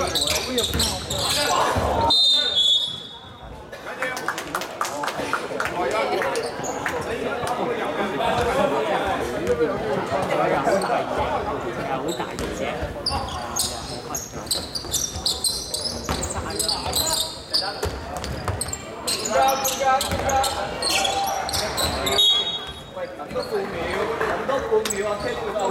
喂，咁多半秒，咁多半秒啊！聽到到啦，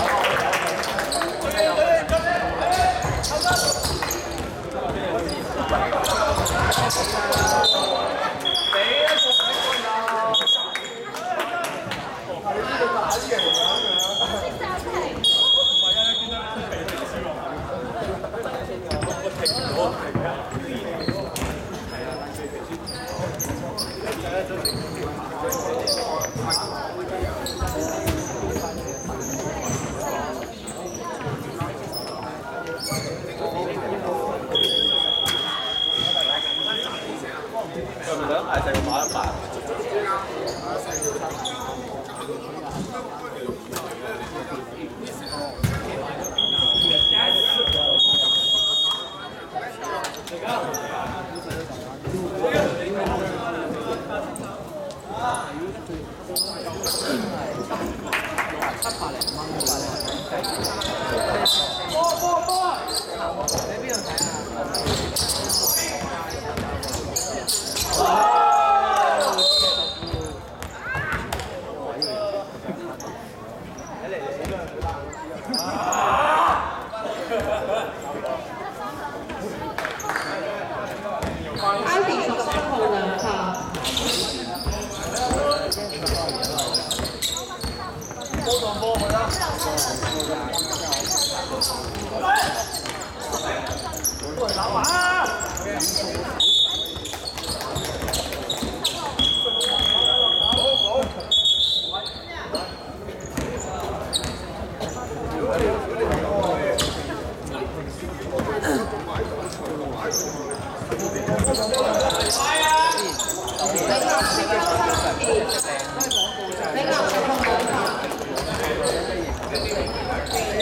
내일 좀할 거야. 알겠구나. 系啊，系啊，系啊。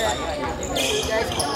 Yeah, yeah, yeah.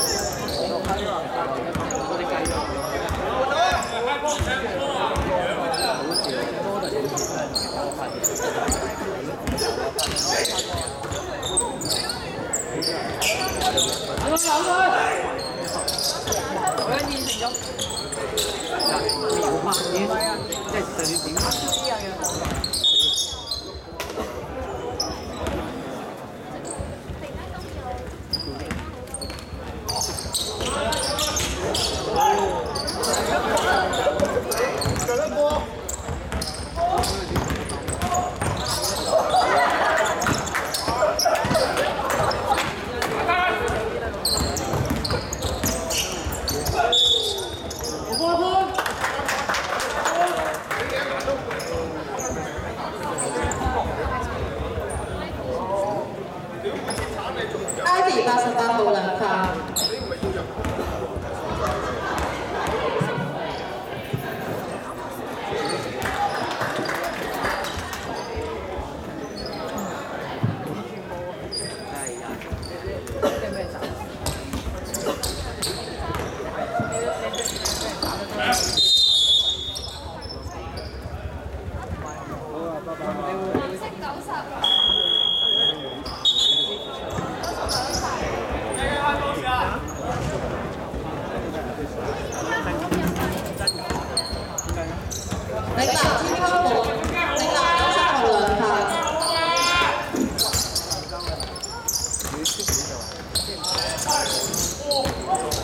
Oh,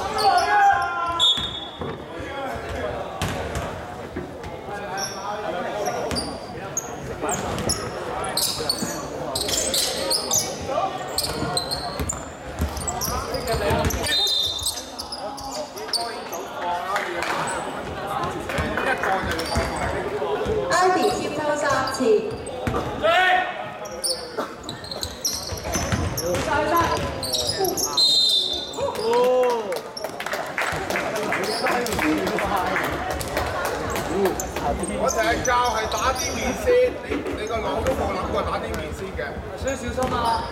啲面先，你你個腦都冇諗過打啲面先嘅。所以小心啊！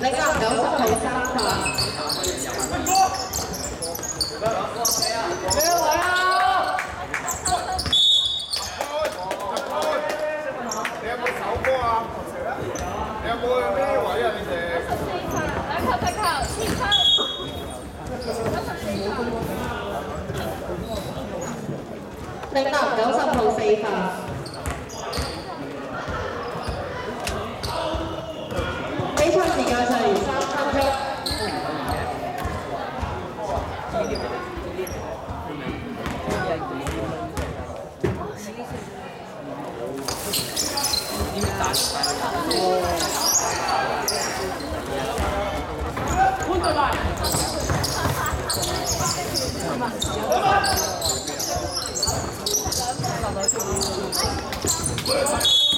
領南九十號三球。你有冇手波啊？你有冇咩領南九十號四球。比賽時間剩餘三分鐘。領 南十号三球。一分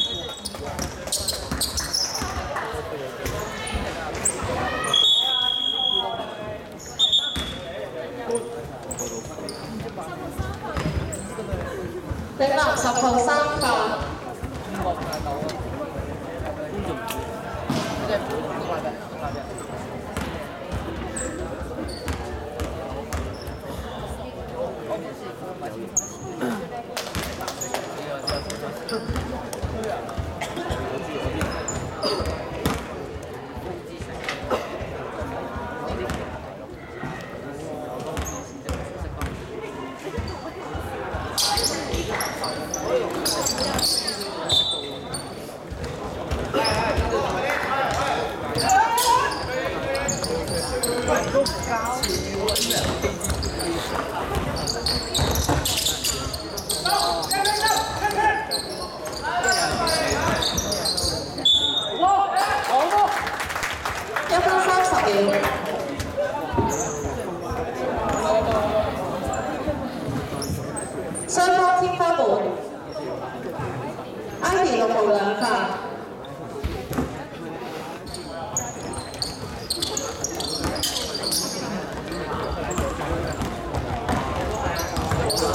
三十秒。